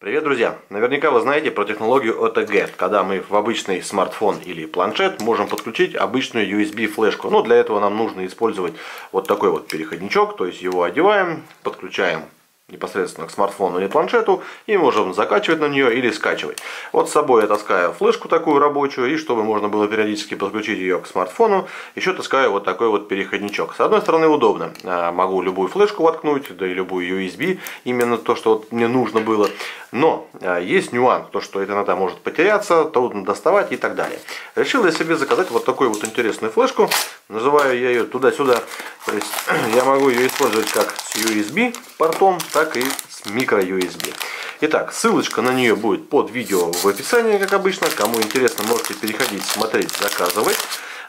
Привет, друзья! Наверняка вы знаете про технологию OTG, когда мы в обычный смартфон или планшет можем подключить обычную USB флешку. Но для этого нам нужно использовать вот такой вот переходничок, то есть его одеваем, подключаем непосредственно к смартфону или планшету и можем закачивать на нее или скачивать. Вот с собой я таскаю флешку такую рабочую и чтобы можно было периодически подключить ее к смартфону, еще таскаю вот такой вот переходничок. С одной стороны удобно, а, могу любую флешку воткнуть, да и любую USB, именно то, что вот мне нужно было. Но а, есть нюанс, то что это иногда может потеряться, трудно доставать и так далее. Решил я себе заказать вот такую вот интересную флешку, называю я ее туда-сюда, то есть я могу ее использовать как с USB портом, так и с микро USB. Итак, ссылочка на нее будет под видео в описании, как обычно. Кому интересно, можете переходить, смотреть, заказывать.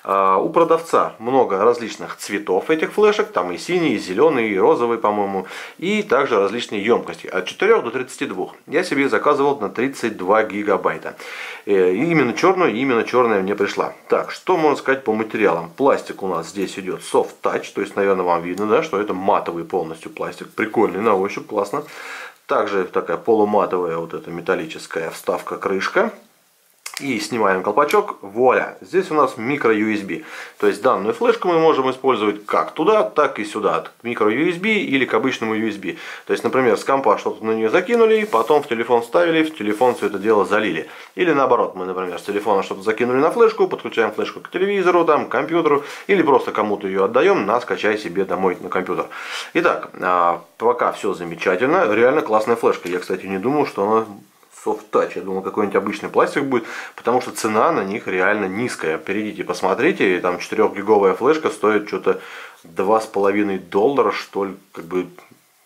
А, у продавца много различных цветов этих флешек, там и синий, и зеленый, и розовый, по-моему, и также различные емкости, от 4 до 32. Я себе заказывал на 32 гигабайта. Э, и именно черную, именно черная мне пришла. Так, что можно сказать по материалам? Пластик у нас здесь идет soft touch, то есть, наверное, вам видно, да, что это матовый полностью пластик, прикольный на ощупь, классно. Также такая полуматовая вот эта металлическая вставка крышка и снимаем колпачок, вуаля, здесь у нас микро USB. То есть данную флешку мы можем использовать как туда, так и сюда, к микро USB или к обычному USB. То есть, например, с компа что-то на нее закинули, потом в телефон вставили, в телефон все это дело залили. Или наоборот, мы, например, с телефона что-то закинули на флешку, подключаем флешку к телевизору, там, к компьютеру, или просто кому-то ее отдаем, на скачай себе домой на компьютер. Итак, а, пока все замечательно, реально классная флешка. Я, кстати, не думал, что она soft touch. Я думал, какой-нибудь обычный пластик будет, потому что цена на них реально низкая. Перейдите, посмотрите, там 4-гиговая флешка стоит что-то 2,5 доллара, что ли, как бы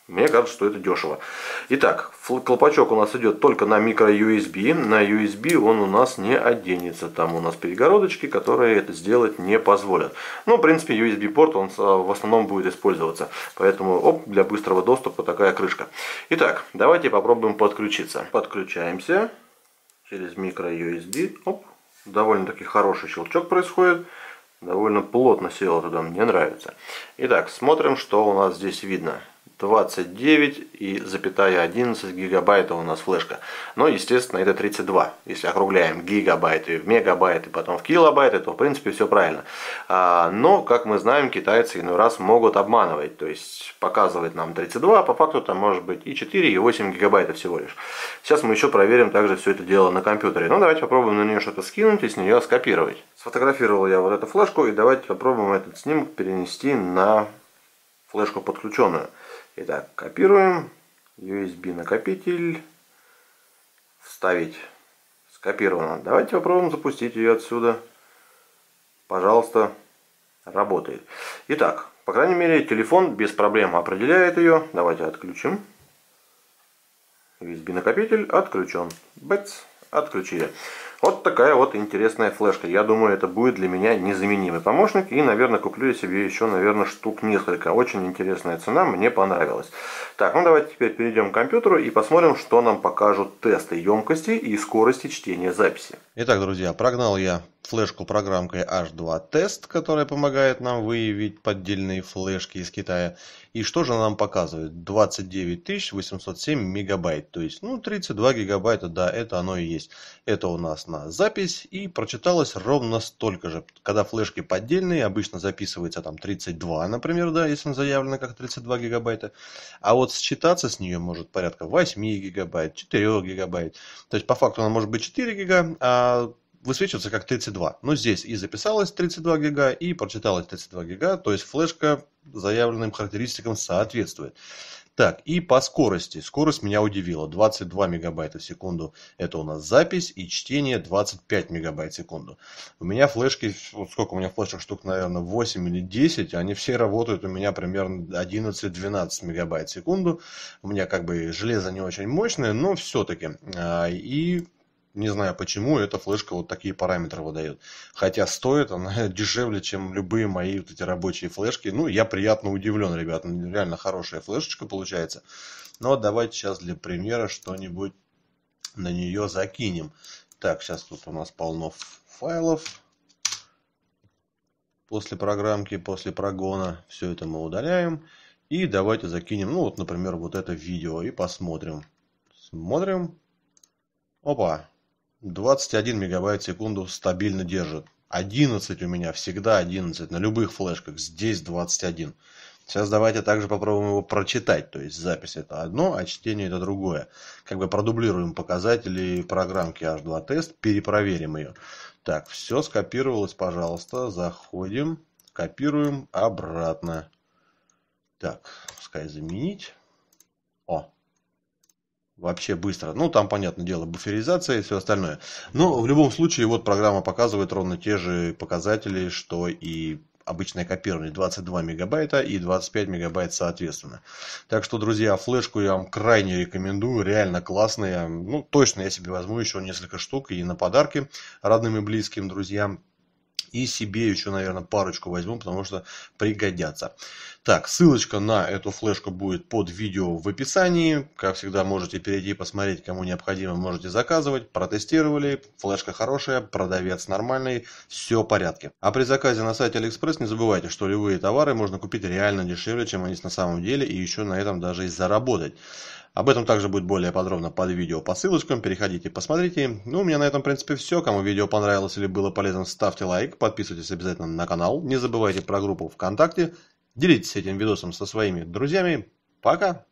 мне кажется, что это дешево. Итак, колпачок у нас идет только на микро USB. На USB он у нас не оденется. Там у нас перегородочки, которые это сделать не позволят. Но, ну, в принципе, USB порт он в основном будет использоваться. Поэтому, оп, для быстрого доступа такая крышка. Итак, давайте попробуем подключиться. Подключаемся через микро USB. Оп, довольно-таки хороший щелчок происходит. Довольно плотно села туда, мне нравится. Итак, смотрим, что у нас здесь видно. 29 и запятая 11 гигабайта у нас флешка. Но, естественно, это 32. Если округляем гигабайты в мегабайты, потом в килобайты, то, в принципе, все правильно. А, но, как мы знаем, китайцы иной раз могут обманывать. То есть, показывать нам 32, а по факту там может быть и 4, и 8 гигабайта всего лишь. Сейчас мы еще проверим также все это дело на компьютере. Ну, давайте попробуем на нее что-то скинуть и с нее скопировать. Сфотографировал я вот эту флешку, и давайте попробуем этот снимок перенести на флешку подключенную. Итак, копируем USB накопитель, вставить скопировано. Давайте попробуем запустить ее отсюда. Пожалуйста, работает. Итак, по крайней мере, телефон без проблем определяет ее. Давайте отключим. USB накопитель отключен. Бэц, отключили. Вот такая вот интересная флешка. Я думаю, это будет для меня незаменимый помощник. И, наверное, куплю я себе еще, наверное, штук несколько. Очень интересная цена, мне понравилась. Так, ну давайте теперь перейдем к компьютеру и посмотрим, что нам покажут тесты емкости и скорости чтения записи. Итак, друзья, прогнал я флешку программкой H2 Test, которая помогает нам выявить поддельные флешки из Китая. И что же она нам показывает? 29 807 мегабайт, то есть ну 32 гигабайта, да, это оно и есть. Это у нас на запись и прочиталось ровно столько же. Когда флешки поддельные, обычно записывается там 32, например, да, если заявлено как 32 гигабайта. А вот считаться с нее может порядка 8 гигабайт, 4 гигабайт. То есть по факту она может быть 4 гига, а высвечиваться как 32. Но здесь и записалось 32 гига, и прочиталось 32 гига, то есть флешка заявленным характеристикам соответствует. Так, и по скорости. Скорость меня удивила. 22 мегабайта в секунду это у нас запись и чтение 25 мегабайт в секунду. У меня флешки, вот сколько у меня флешек штук, наверное, 8 или 10, они все работают у меня примерно 11-12 мегабайт в секунду. У меня как бы железо не очень мощное, но все-таки. А, и не знаю почему, эта флешка вот такие параметры выдает. Хотя стоит она дешевле, чем любые мои вот эти рабочие флешки. Ну, я приятно удивлен, ребят. Реально хорошая флешечка получается. Но давайте сейчас для примера что-нибудь на нее закинем. Так, сейчас тут у нас полно файлов. После программки, после прогона. Все это мы удаляем. И давайте закинем, ну вот, например, вот это видео и посмотрим Смотрим. Опа. 21 мегабайт в секунду стабильно держит. 11 у меня, всегда 11, на любых флешках. Здесь 21. Сейчас давайте также попробуем его прочитать. То есть запись это одно, а чтение это другое. Как бы продублируем показатели программки H2 Test, перепроверим ее. Так, все скопировалось, пожалуйста. Заходим, копируем обратно. Так, пускай заменить. Вообще быстро. Ну, там, понятное дело, буферизация и все остальное. Но в любом случае, вот программа показывает ровно те же показатели, что и обычное копирование 22 мегабайта и 25 мегабайт соответственно. Так что, друзья, флешку я вам крайне рекомендую, реально классная. Ну, точно я себе возьму еще несколько штук и на подарки родным и близким друзьям. И себе еще, наверное, парочку возьму, потому что пригодятся. Так, ссылочка на эту флешку будет под видео в описании. Как всегда, можете перейти посмотреть, кому необходимо, можете заказывать. Протестировали, флешка хорошая, продавец нормальный, все в порядке. А при заказе на сайте Алиэкспресс не забывайте, что любые товары можно купить реально дешевле, чем они на самом деле, и еще на этом даже и заработать. Об этом также будет более подробно под видео по ссылочкам. Переходите, посмотрите. Ну, у меня на этом, в принципе, все. Кому видео понравилось или было полезно, ставьте лайк. Подписывайтесь обязательно на канал. Не забывайте про группу ВКонтакте. Делитесь этим видосом со своими друзьями. Пока!